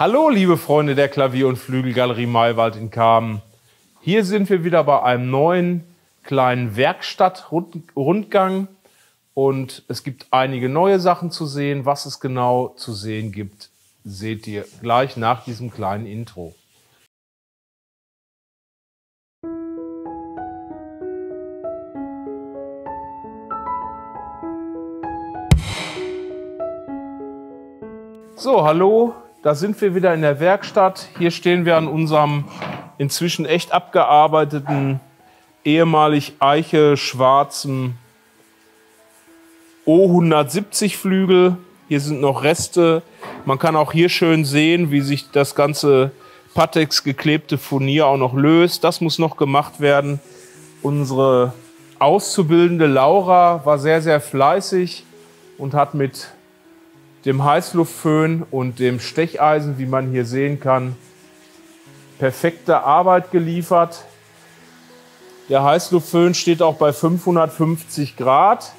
Hallo, liebe Freunde der Klavier- und Flügelgalerie Maywald in Kamen. Hier sind wir wieder bei einem neuen kleinen Werkstattrundgang und es gibt einige neue Sachen zu sehen. Was es genau zu sehen gibt, seht ihr gleich nach diesem kleinen Intro. So, hallo, da sind wir wieder in der Werkstatt. Hier stehen wir an unserem inzwischen echt abgearbeiteten, ehemalig Eiche schwarzen O170 Flügel. Hier sind noch Reste. Man kann auch hier schön sehen, wie sich das ganze Patex geklebte Furnier auch noch löst. Das muss noch gemacht werden. Unsere Auszubildende Laura war sehr, sehr fleißig und hat mit dem Heißluftföhn und dem Stecheisen, wie man hier sehen kann, perfekte Arbeit geliefert. Der Heißluftföhn steht auch bei 550 Grad.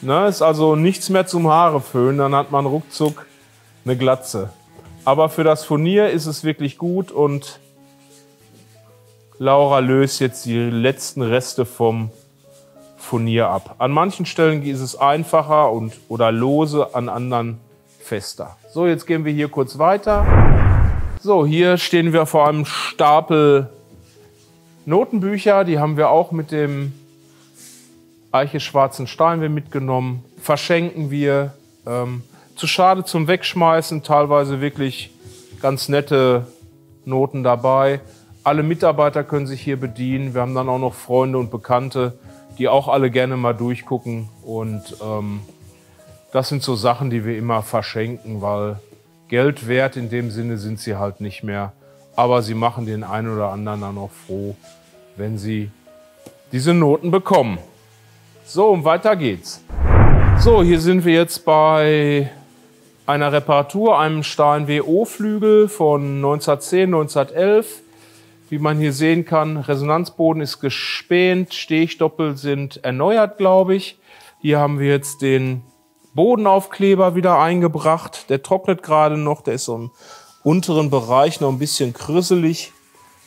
Ne, ist also nichts mehr zum Haareföhn, dann hat man ruckzuck eine Glatze. Aber für das Furnier ist es wirklich gut und Laura löst jetzt die letzten Reste vom Furnier ab. An manchen Stellen ist es einfacher und, oder lose, an anderen fester. So, jetzt gehen wir hier kurz weiter. So, hier stehen wir vor einem Stapel Notenbücher. Die haben wir auch mit dem Eiche Schwarzen Steinweh mitgenommen. Verschenken wir. Ähm, zu schade zum Wegschmeißen. Teilweise wirklich ganz nette Noten dabei. Alle Mitarbeiter können sich hier bedienen. Wir haben dann auch noch Freunde und Bekannte, die auch alle gerne mal durchgucken. Und ähm, das sind so Sachen, die wir immer verschenken, weil Geld wert in dem Sinne sind sie halt nicht mehr. Aber sie machen den einen oder anderen dann auch froh, wenn sie diese Noten bekommen. So, und weiter geht's. So, hier sind wir jetzt bei einer Reparatur, einem Stein WO-Flügel von 1910, 1911. Wie man hier sehen kann, Resonanzboden ist gespänt, Stechdoppel sind erneuert, glaube ich. Hier haben wir jetzt den Bodenaufkleber wieder eingebracht. Der trocknet gerade noch, der ist so im unteren Bereich noch ein bisschen krüsselig.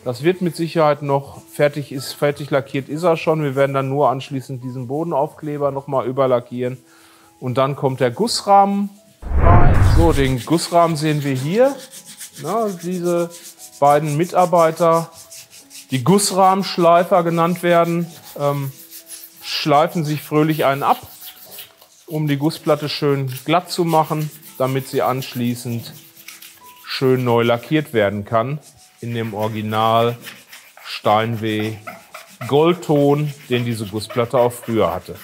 Das wird mit Sicherheit noch fertig ist, fertig lackiert ist er schon. Wir werden dann nur anschließend diesen Bodenaufkleber nochmal überlackieren. Und dann kommt der Gussrahmen rein. So, den Gussrahmen sehen wir hier. Na, diese beiden Mitarbeiter, die Gussrahmenschleifer genannt werden, ähm, schleifen sich fröhlich einen ab, um die Gussplatte schön glatt zu machen, damit sie anschließend schön neu lackiert werden kann in dem Original Steinweh Goldton, den diese Gussplatte auch früher hatte.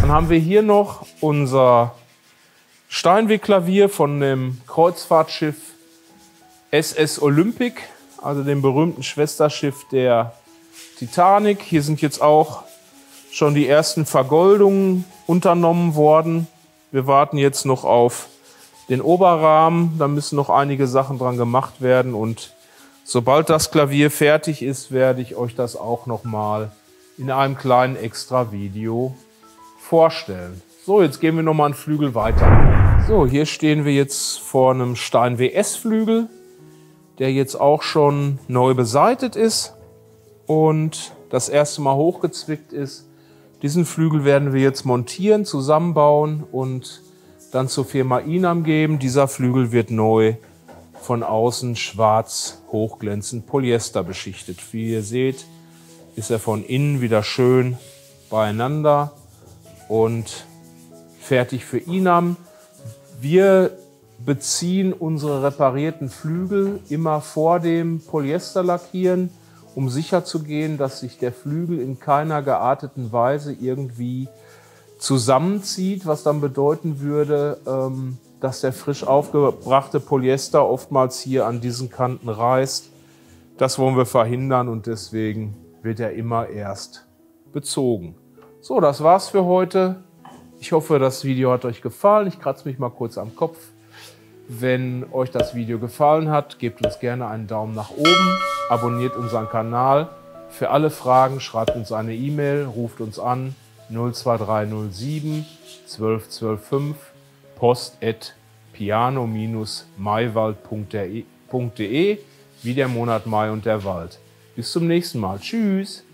Dann haben wir hier noch unser Steinweg-Klavier von dem Kreuzfahrtschiff SS Olympic, also dem berühmten Schwesterschiff der Titanic. Hier sind jetzt auch schon die ersten Vergoldungen unternommen worden. Wir warten jetzt noch auf den Oberrahmen. Da müssen noch einige Sachen dran gemacht werden. Und sobald das Klavier fertig ist, werde ich euch das auch noch mal in einem kleinen Extra-Video vorstellen. So, jetzt gehen wir noch mal einen Flügel weiter. So, hier stehen wir jetzt vor einem Stein WS Flügel, der jetzt auch schon neu beseitet ist und das erste Mal hochgezwickt ist. Diesen Flügel werden wir jetzt montieren, zusammenbauen und dann zur Firma Inam geben. Dieser Flügel wird neu von außen schwarz hochglänzend Polyester beschichtet. Wie ihr seht, ist er von innen wieder schön beieinander und fertig für Inam. Wir beziehen unsere reparierten Flügel immer vor dem Polyesterlackieren, um sicherzugehen, dass sich der Flügel in keiner gearteten Weise irgendwie zusammenzieht, was dann bedeuten würde, ähm, dass der frisch aufgebrachte Polyester oftmals hier an diesen Kanten reißt. Das wollen wir verhindern und deswegen wird er immer erst bezogen. So, das war's für heute. Ich hoffe, das Video hat euch gefallen. Ich kratze mich mal kurz am Kopf. Wenn euch das Video gefallen hat, gebt uns gerne einen Daumen nach oben, abonniert unseren Kanal. Für alle Fragen schreibt uns eine E-Mail, ruft uns an 02307 1225 post at piano-maiwald.de wie der Monat Mai und der Wald. Bis zum nächsten Mal. Tschüss.